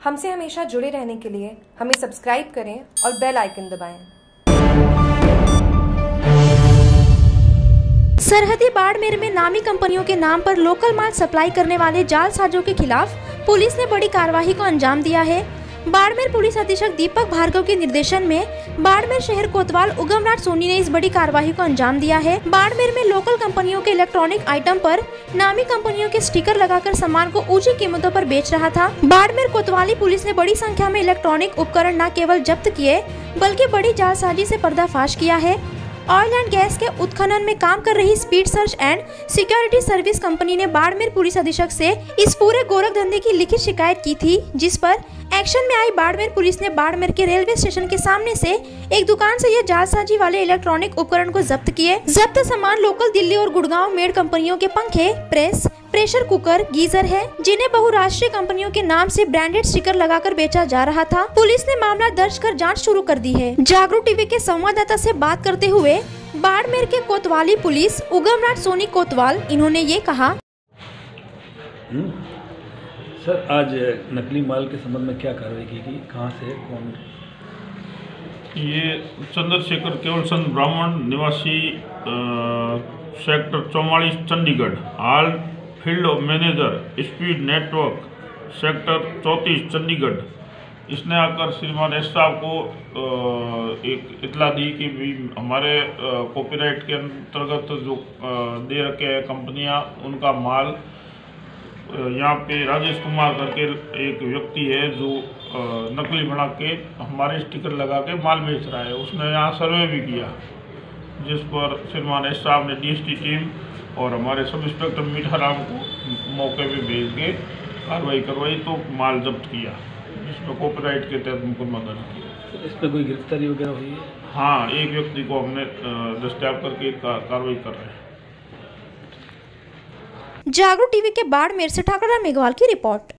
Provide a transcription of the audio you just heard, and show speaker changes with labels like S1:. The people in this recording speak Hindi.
S1: हमसे हमेशा जुड़े रहने के लिए हमें सब्सक्राइब करें और बेल आइकन दबाएँ।
S2: सरहदी बाड़मेर में नामी कंपनियों के नाम पर लोकल माल सप्लाई करने वाले जालसाजों के खिलाफ पुलिस ने बड़ी कार्रवाई को अंजाम दिया है बाड़मेर पुलिस अधीक्षक दीपक भार्गव के निर्देशन में बाड़मेर शहर कोतवाल उगमराज सोनी ने इस बड़ी कार्रवाई को अंजाम दिया है। बाड़मेर में लोकल कंपनियों के इलेक्ट्रॉनिक आइटम पर नामी कंपनियों के स्टिकर लगाकर सामान को ऊँची कीमतों पर बेच रहा था। बाड़मेर कोतवाली पुलिस ने बड़ी संख्या में इलेक्ट्रॉनिक उपकरण न केवल जब्त किए, बल्कि बड़ी जालसाजी से पर्दाफाश किया है। ऑयल एंड गैस के उत्खनन में काम कर रही speed search and security service company ने बाड़मेर पुलिस अधीक्षक से इस पूरे गोरख धंधे की लिखित शिकायत की थी, जिस पर एक्शन में आई बाड़मेर पुलिस ने बाड़मेर के रेलवे स्टेशन के सामने से एक दुकान से यह जालसाजी वाले इलेक्ट्रॉनिक उपकरण को जब्त किए। जब्त सामान लोकल दिल्ली और गुड़गांव मेड कंपनियों के पंखे, प्रेस प्रेशर कुकर गीजर है जिन्हें बहुराष्ट्रीय कंपनियों के नाम से ब्रांडेड स्टिकर लगाकर बेचा जा रहा था। पुलिस ने मामला दर्ज कर जाँच शुरू कर दी है। जागरूक टीवी के संवाददाता से बात करते हुए बाड़मेर के कोतवाली पुलिस उगमराज सोनी कोतवाल इन्होंने ये कहा।
S3: हम्म? सर आज नकली माल के संबंध में क्या कार्रवाई की गई? कहाँ से कौन?
S4: ये चंद्रशेखर केवल चंद ब्राह्मण निवासी सेक्टर चौवालीस चंडीगढ़। हाल field manager, speed network, sector चौंतीस, चंडीगढ़। इसने आकर श्रीमान एस साहब को एक इतला दी कि भी हमारे कॉपीराइट के अंतर्गत जो दे रखे हैं कंपनियाँ, उनका माल यहाँ पे राजेश कुमार करके एक व्यक्ति है जो नकली बना के हमारे स्टिकर लगा के माल बेच रहा है। उसने यहाँ सर्वे भी किया, जिस पर श्रीमान एस साहब ने डीएसटी टीम और हमारे सब इंस्पेक्टर मीठा राम को मौके पे भेज के कार्रवाई करवाई तो माल जब्त किया। जिसमें कॉपीराइट के तहत मुकदमा दर्ज किया।
S3: इस पर कोई गिरफ्तारी वगैरह हुई है?
S4: हाँ एक व्यक्ति को हमने अ, दस्तियाब करके कार्रवाई कर रहे हैं।
S2: जागरूक टीवी के बाड़मेर से ठाकरा मेघवाल की रिपोर्ट।